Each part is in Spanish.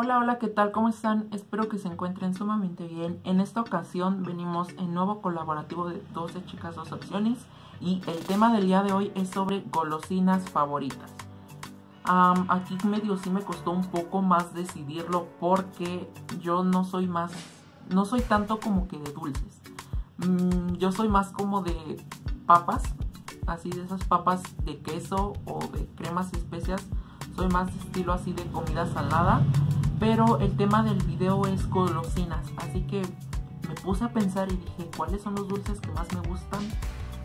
Hola, hola, ¿qué tal? ¿Cómo están? Espero que se encuentren sumamente bien. En esta ocasión venimos en nuevo colaborativo de 12 chicas, dos opciones. Y el tema del día de hoy es sobre golosinas favoritas. aquí medio sí me costó un poco más decidirlo porque yo no soy más, no soy tanto como que de dulces. Mm, yo soy más como de papas, así de esas papas de queso o de cremas especias. Soy más estilo así de comida salada pero el tema del video es golosinas, así que me puse a pensar y dije, ¿cuáles son los dulces que más me gustan?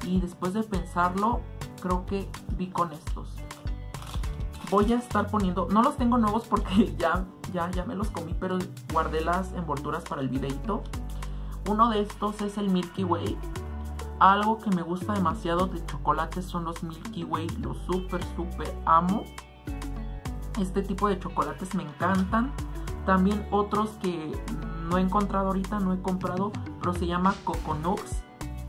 Y después de pensarlo, creo que vi con estos. Voy a estar poniendo, no los tengo nuevos porque ya, ya, ya me los comí, pero guardé las envolturas para el videito. Uno de estos es el Milky Way. Algo que me gusta demasiado de chocolate son los Milky Way, los súper, súper amo. Este tipo de chocolates me encantan. También otros que no he encontrado ahorita, no he comprado, pero se llama Coconux.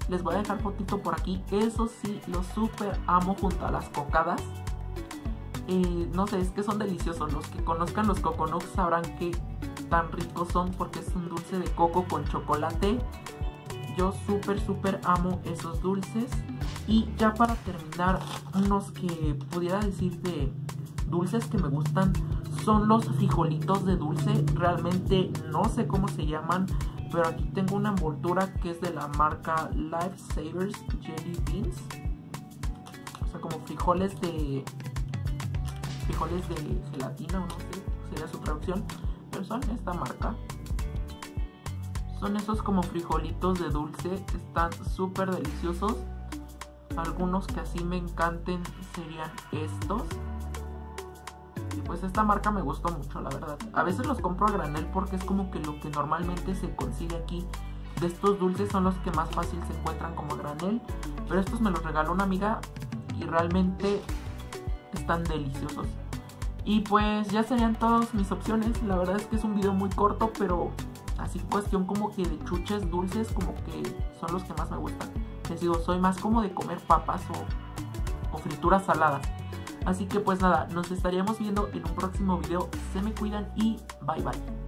Les voy a dejar fotito por aquí. Eso sí, los súper amo junto a las cocadas. Eh, no sé, es que son deliciosos. Los que conozcan los Coconux sabrán que tan ricos son porque es un dulce de coco con chocolate. Yo súper, súper amo esos dulces. Y ya para terminar, unos que pudiera decir de dulces que me gustan son los frijolitos de dulce. Realmente no sé cómo se llaman, pero aquí tengo una envoltura que es de la marca Lifesavers Jelly Beans. O sea, como frijoles de frijoles de gelatina, o no sé, sería su traducción, pero son esta marca. Son esos como frijolitos de dulce, están súper deliciosos. Algunos que así me encanten serían estos pues esta marca me gustó mucho, la verdad. A veces los compro a granel porque es como que lo que normalmente se consigue aquí. De estos dulces son los que más fácil se encuentran como granel. Pero estos me los regaló una amiga y realmente están deliciosos. Y pues ya serían todas mis opciones. La verdad es que es un video muy corto, pero así cuestión como que de chuches dulces como que son los que más me gustan. Les digo, soy más como de comer papas o, o frituras saladas. Así que pues nada, nos estaríamos viendo en un próximo video. Se me cuidan y bye bye.